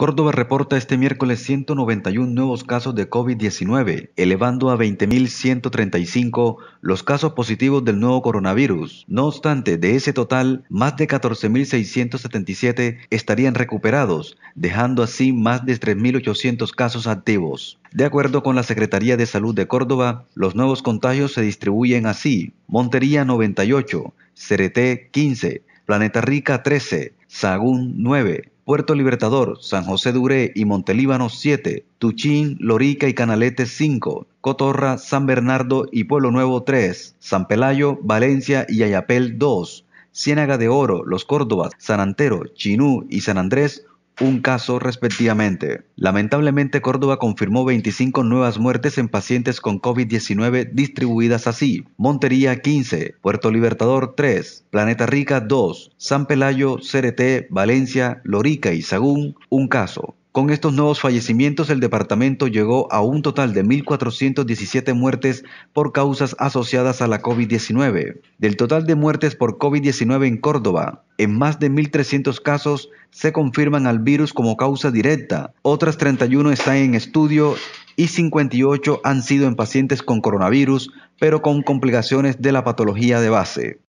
Córdoba reporta este miércoles 191 nuevos casos de COVID-19, elevando a 20.135 los casos positivos del nuevo coronavirus. No obstante, de ese total, más de 14.677 estarían recuperados, dejando así más de 3.800 casos activos. De acuerdo con la Secretaría de Salud de Córdoba, los nuevos contagios se distribuyen así: Montería 98, Cereté 15, Planeta Rica 13, Sagún 9, Puerto Libertador, San José Duré y Montelíbano 7, Tuchín, Lorica y Canalete 5, Cotorra, San Bernardo y Pueblo Nuevo 3, San Pelayo, Valencia y Ayapel 2, Ciénaga de Oro, Los Córdobas, San Antero, Chinú y San Andrés un caso respectivamente. Lamentablemente Córdoba confirmó 25 nuevas muertes en pacientes con COVID-19 distribuidas así. Montería 15, Puerto Libertador 3, Planeta Rica 2, San Pelayo, CRT, Valencia, Lorica y Sagún un caso. Con estos nuevos fallecimientos, el departamento llegó a un total de 1.417 muertes por causas asociadas a la COVID-19. Del total de muertes por COVID-19 en Córdoba, en más de 1.300 casos se confirman al virus como causa directa, otras 31 están en estudio y 58 han sido en pacientes con coronavirus, pero con complicaciones de la patología de base.